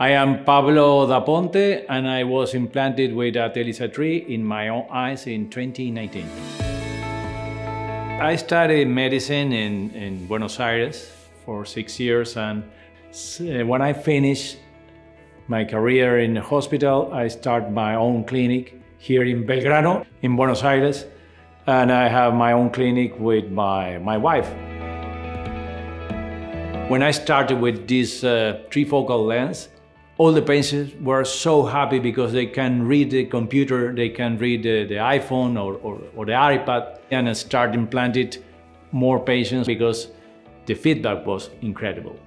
I am Pablo Daponte and I was implanted with AT LISA tri in my own eyes in 2019. I studied medicine in, in Buenos Aires for six years and when I finished my career in the hospital, I started my own clinic here in Belgrano, in Buenos Aires, and I have my own clinic with my, my wife. When I started with this uh, trifocal lens, all the patients were so happy because they can read the computer, they can read the, the iPhone or, or, or, the iPad and start implanted more patients because the feedback was incredible.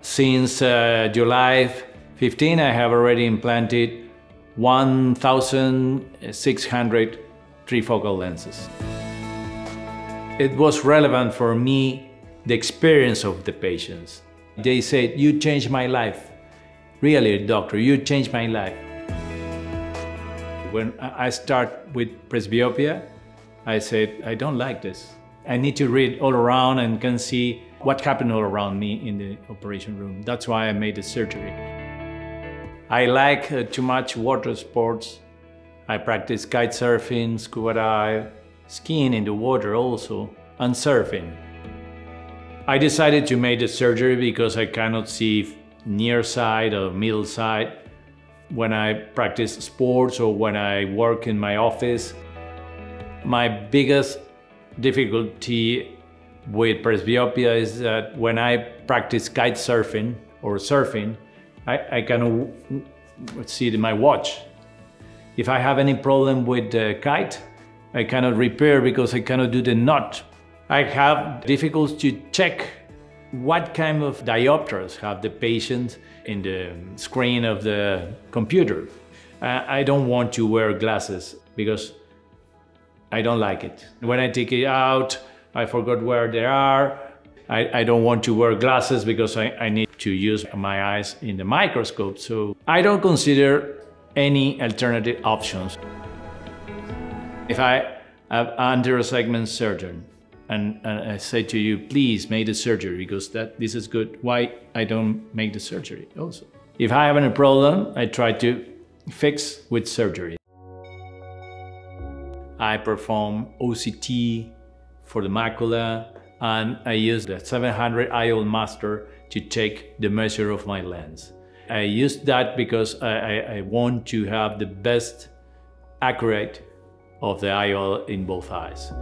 Since uh, July 15, I have already implanted 1,600 trifocal lenses. It was relevant for me, the experience of the patients. They said, you changed my life. Really, doctor, you changed my life. When I start with presbyopia, I said, I don't like this. I need to read all around and can see what happened all around me in the operation room. That's why I made the surgery. I like uh, too much water sports. I practice kite surfing, scuba dive, skiing in the water also, and surfing. I decided to make the surgery because I cannot see near side or middle side when I practice sports or when I work in my office. My biggest difficulty with presbyopia is that when I practice kite surfing or surfing, I, I can see my watch. If I have any problem with the kite, I cannot repair because I cannot do the knot. I have difficulty to check what kind of diopters have the patient in the screen of the computer. Uh, I don't want to wear glasses because I don't like it. When I take it out, I forgot where they are. I, I don't want to wear glasses because I, I need to use my eyes in the microscope. So I don't consider any alternative options. If I have anterior segment surgeon and, and, I say to you, please make the surgery because that this is good, why I don't make the surgery also? If I have any problem, I try to fix with surgery. I perform OCT for the macula, and I use the 700 IOL Master to take the measure of my lens. I use that because I, I, I want to have the best accurate of the IOL in both eyes.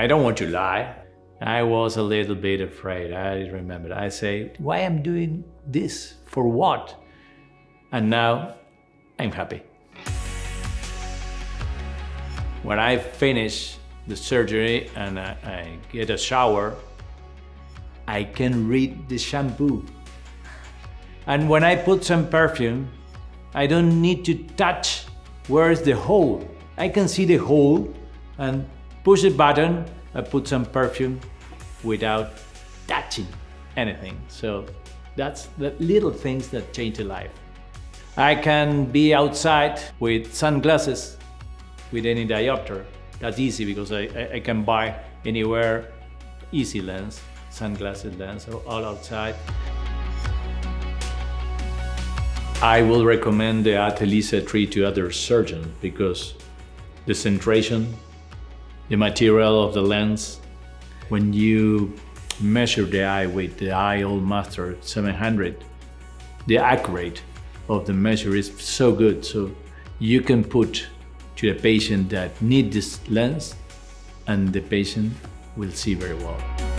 I don't want to lie. I was a little bit afraid. I remember. I say, why I'm doing this? For what? And now I'm happy. When I finish the surgery and I, I get a shower, I can read the shampoo. And when I put some perfume, I don't need to touch where is the hole. I can see the hole and push the button and put some perfume without touching anything. So that's the little things that change a life. I can be outside with sunglasses with any diopter that's easy because I, I, can buy anywhere easy lens, sunglasses lens, or all outside. I will recommend the AT LISA tri to other surgeons because the centration, the material of the lens, when you measure the eye with the IOL Master 700, the accurate of the measure is so good. So you can put to the patient that need this lens and the patient will see very well.